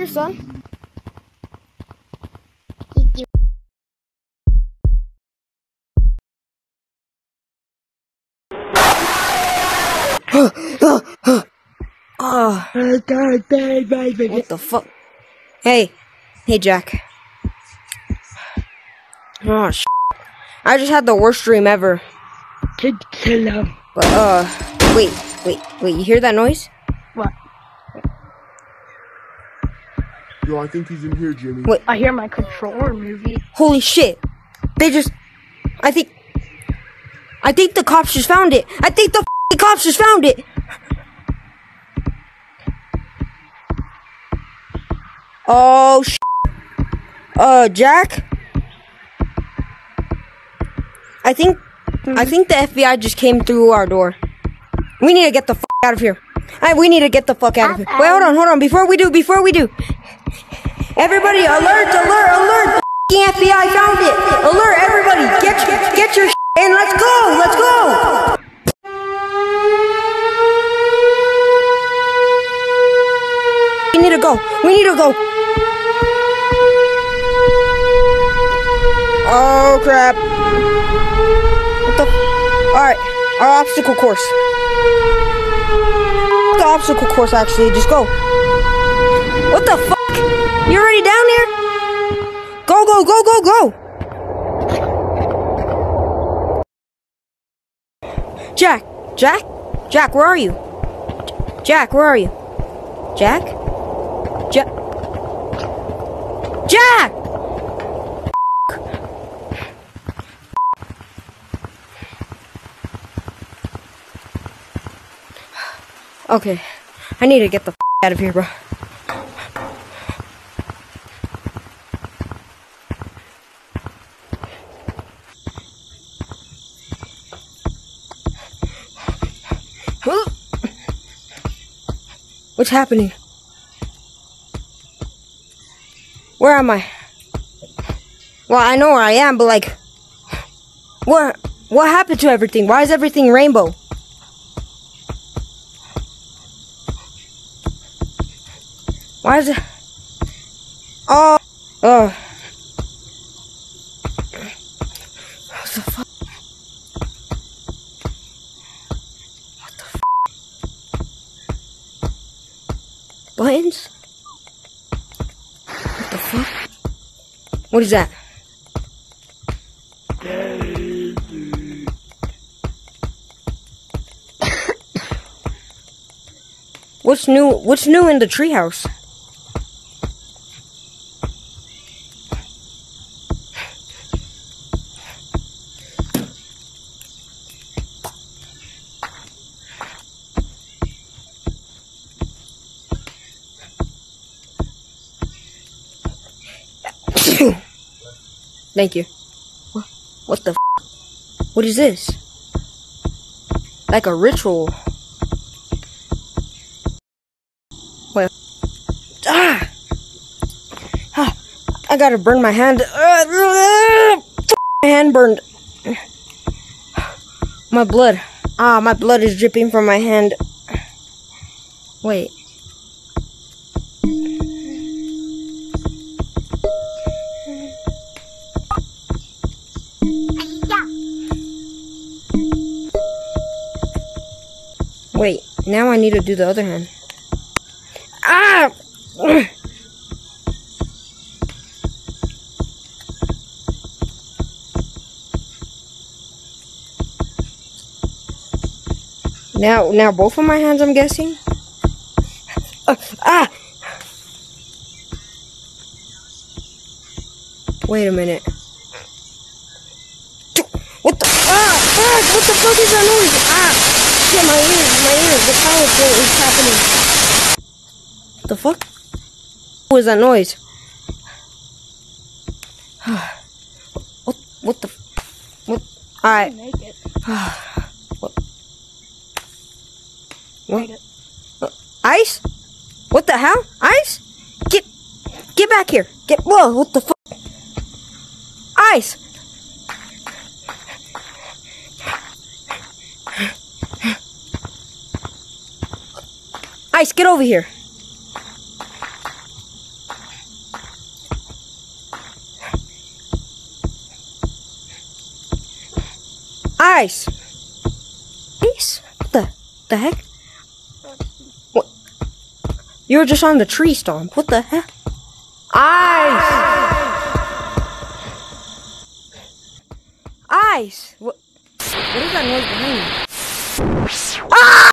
Your son? Oh, what the fuck? Hey, hey, Jack. Oh, sh- I just had the worst dream ever. But, uh, wait, wait, wait, you hear that noise? Yo, I think he's in here, Jimmy. Wait. I hear my controller movie. Holy shit. They just, I think, I think the cops just found it. I think the f***ing cops just found it. Oh, sh- Uh, Jack? I think, I think the FBI just came through our door. We need to get the fuck out of here. I, we need to get the fuck out of here. Wait, hold on, hold on. Before we do, before we do. Everybody, alert, alert, alert. The FBI found it. Alert, everybody. Get, your- get your and let's go, let's go. We need to go. We need to go. Oh crap. What the? Alright, our obstacle course. The obstacle course actually, just go. What the fuck? Go, go, go! Jack, Jack, Jack, where are you? Jack, where are you? Jack? Jack? Jack! Okay, I need to get the out of here, bro. What's happening? Where am I? Well, I know where I am, but like, what? What happened to everything? Why is everything rainbow? Why is it? Oh, oh. What the fuck? Buttons? What the fuck? What is that? What's new? What's new in the treehouse? Thank you. What, what the? F- what is this? Like a ritual. Wait. Ah! ah! I gotta burn my hand. My hand burned. My blood. Ah, my blood is dripping from my hand. Wait. Wait, now I need to do the other hand. Ah! Now, now both of my hands, I'm guessing. Uh, ah! Wait a minute. What the? Ah! Ah! What the fuck is that noise? Ah! Shit, my ears, my ears. The power plant is happening. The fuck? What was that noise? what? What the? What? Alright. It. What? Uh, Ice? What the hell? Ice? Get, get back here. Get, whoa, what the fuck? Ice! Ice, get over here. Ice. Ice? What the, the heck? What? You were just on the tree stump. What the heck? Ice! Ice! What, what is that noise behind you? Ah!